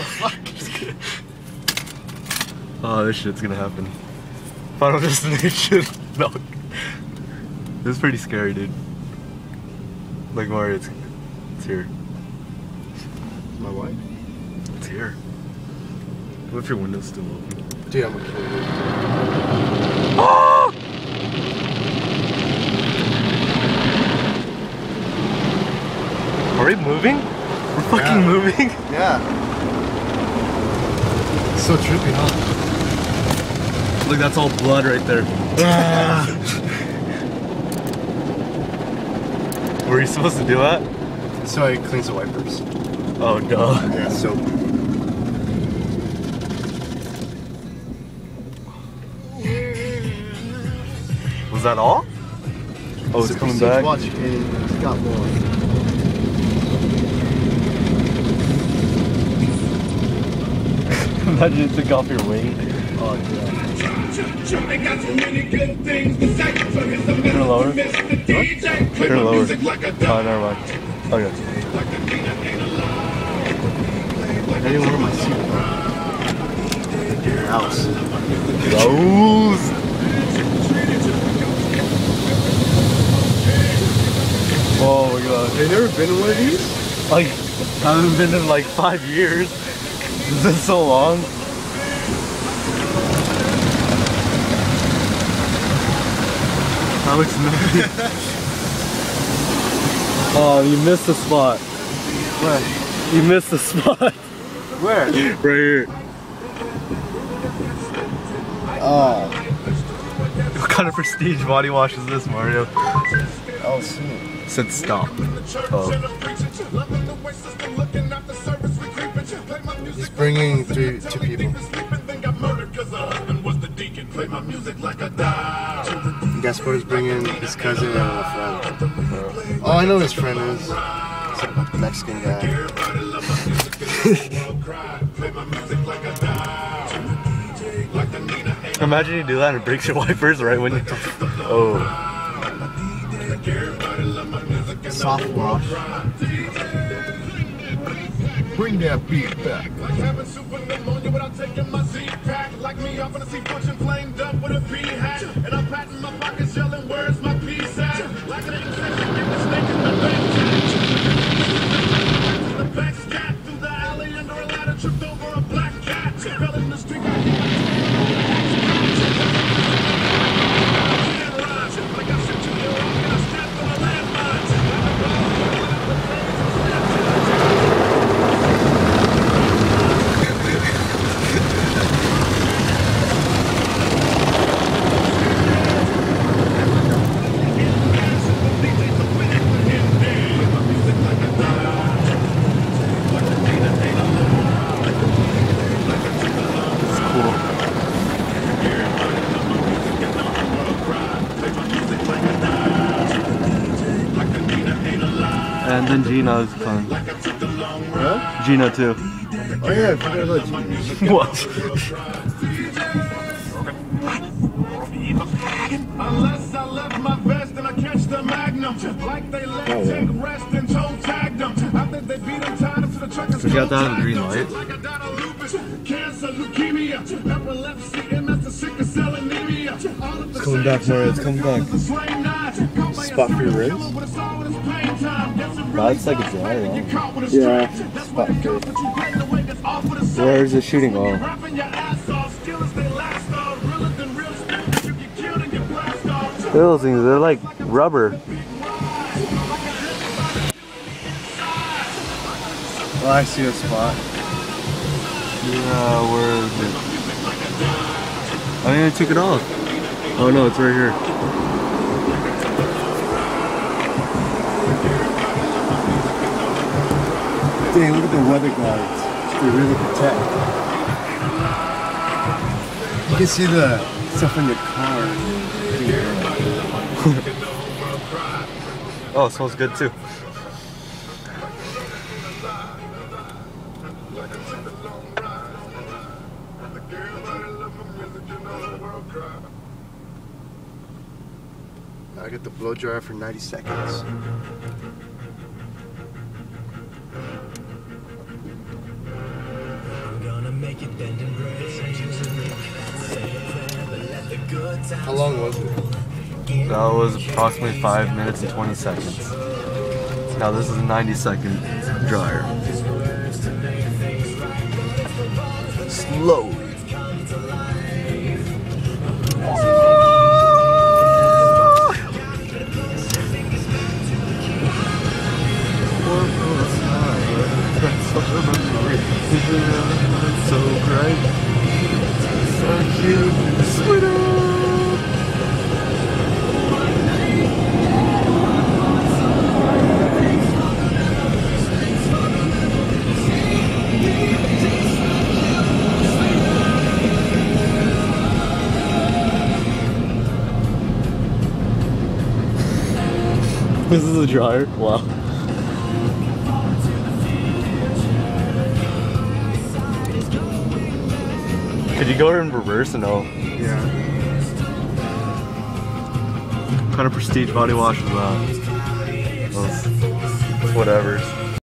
fuck? oh, this shit's gonna happen. Final destination. no. This is pretty scary, dude. Like Mario, it's, it's here. My wife? It's here. What if your window's still open? Dude, I'm gonna kill you. Ah! Are we moving? We're fucking Yeah. moving? Yeah. So trippy, huh? Look, that's all blood right there. Ah. Were you supposed to do that? So I cleans the wipers. Oh, duh. Yeah, so. Was that all? Oh, it's so coming back. Watch, and it's got more. Imagine it took off your wing. Oh, yeah. Turn lower. Turn lower. Oh, never mind. Okay. I didn't wear my seatbelt. House. Those. Oh my god. Have you never been in one of these? Like, I haven't been in like five years. It's been so long. That looks nice. oh, you missed the spot. Where? You missed the spot. Where? right here. Oh. What kind of prestige body wash is this, Mario? Oh, see. Said stop. Oh. He's bringing three, two people. Gaspar's bringing his cousin and a friend. Oh, I know his friend is. Mexican guy. Imagine you do that and it breaks your wipers right when you. Oh. Soft wash. Bring that beat back. It's And then Gina's fun. Huh? Gina too. Oh yeah, I forgot about Jesus. What? Unless I left my vest and I catch the magnum. Like they let Oh, yeah. Tank rest and toe tagged them. After they beat him, tied him to the truck and got that on green light. him. Like I died of lupus, cancer, leukemia, epilepsy, MS, and sickle cell anemia. All at the It's coming back, Mario, time. it's coming back. The slain knife. Caught by a Spot for your ribs? Time. Guess it really That's like a sucks, dry man, line. you caught with a Yeah, strike. That's spot what it for comes, but you play the way that's off with a sight. Where is it shooting? Rapping your ass off, skills they last off, realer than real stuff. You get killed and get blast off. Those things, they're like rubber. Oh, I see a spot. Yeah, where is it? I think I took it off. Oh no, it's right here. Dang, look at the weather guards. They really protect. You can see the stuff in your car. Oh, it smells good too. I get the blow dryer for 90 seconds. How long was it? That was approximately 5 minutes and 20 seconds. Now this is a 90 second dryer. Slowly. This is a dryer. Wow. Could you go in reverse and no? Yeah. What kind of prestige body wash is that? Those whatever's.